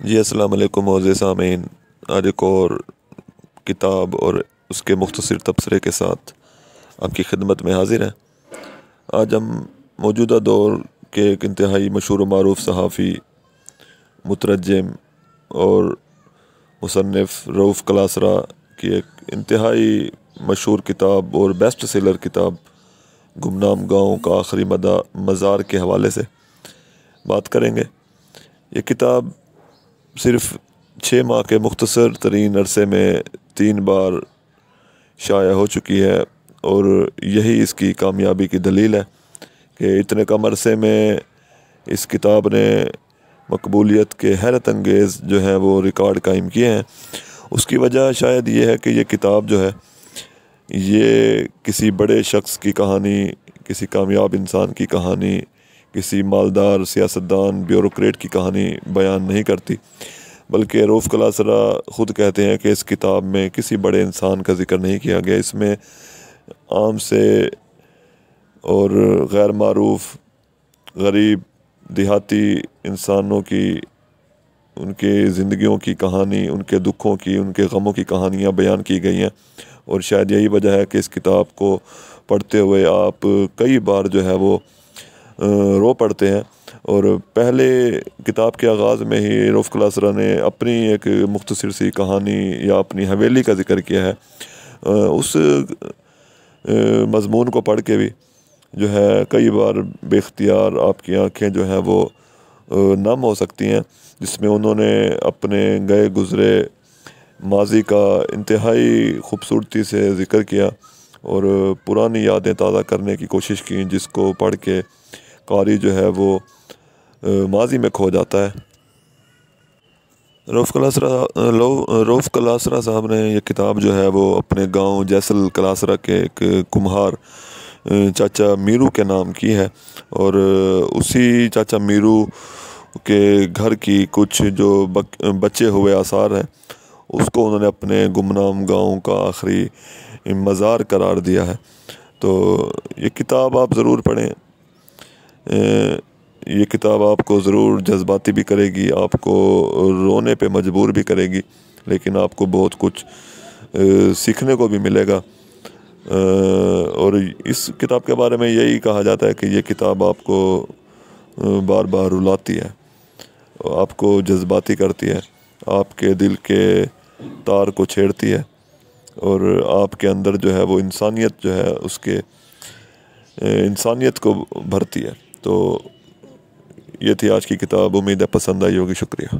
जी, अस्सलाम वालेकुम मोज़े सामीन। आज एक और किताब और उसके मुख्तर तबसरे के साथ आपकी खिदमत में हाजिर हैं। आज हम मौजूदा दौर के एक इंतहाई मशहूर मरूफ सहाफ़ी मुतरजम और मुसनफ़ रऊफ़ कलासरा की एक इंतहाई मशहूर किताब और बेस्ट सेलर किताब, गुमनाम गाँव का आखिरी मदा मज़ार के हवाले से बात करेंगे। ये किताब सिर्फ़ छः माह के मुख्तसर तरीन अरसे में तीन बार शाया हो चुकी है और यही इसकी कामयाबी की दलील है कि इतने कम अरसे में इस किताब ने मकबूलियत के हैरत अंगेज़ जो है वो रिकॉर्ड कायम किए हैं। उसकी वजह शायद ये है कि ये किताब जो है, ये किसी बड़े शख्स की कहानी, किसी कामयाब इंसान की कहानी किसी मालदार, सियासतदान, ब्यूरोक्रेट की कहानी बयान नहीं करती, बल्कि रूफ़ कलासरा ख़ुद कहते हैं कि इस किताब में किसी बड़े इंसान का ज़िक्र नहीं किया गया। इसमें आम से और गैर मरूफ गरीब, देहाती इंसानों की, उनके ज़िंदगियों की कहानी, उनके दुखों की, उनके गमों की कहानियाँ बयान की गई हैं। और शायद यही वजह है कि इस किताब को पढ़ते हुए आप कई बार जो है वो रो पड़ते हैं। और पहले किताब के आगाज़ में ही रफ़ कलासरा ने अपनी एक मुख्तर सी कहानी या अपनी हवेली का ज़िक्र किया है। उस मज़मून को पढ़ के भी जो है कई बार बेख्तियार आपकी आँखें जो हैं वो नम हो सकती हैं, जिसमें उन्होंने अपने गए गुज़रे माजी का इंतहाई खूबसूरती से ज़िक्र किया और पुरानी यादें ताज़ा करने की कोशिश की, जिसको पढ़ के कारी जो है वो माजी में खो जाता है। रऊफ़ कलासरा रऊफ़ कलासरा साहब ने यह किताब जो है वो अपने गाँव जैसल कलासरा के एक कुम्हार चाचा मीरू के नाम की है। और उसी चाचा मीरू के घर की कुछ जो बक, बचे हुए आसार हैं उसको उन्होंने अपने गुमनाम गाँव का आखिरी मज़ार करार दिया है। तो ये किताब आप ज़रूर पढ़ें। ये किताब आपको ज़रूर जज्बाती भी करेगी, आपको रोने पे मजबूर भी करेगी, लेकिन आपको बहुत कुछ सीखने को भी मिलेगा। और इस किताब के बारे में यही कहा जाता है कि ये किताब आपको बार बार रुलाती है, आपको जज्बाती करती है, आपके दिल के तार को छेड़ती है, और आपके अंदर जो है वो इंसानियत जो है उसके इंसानियत को भरती है। तो ये थी आज की किताब। उम्मीद है पसंद आई होगी। शुक्रिया।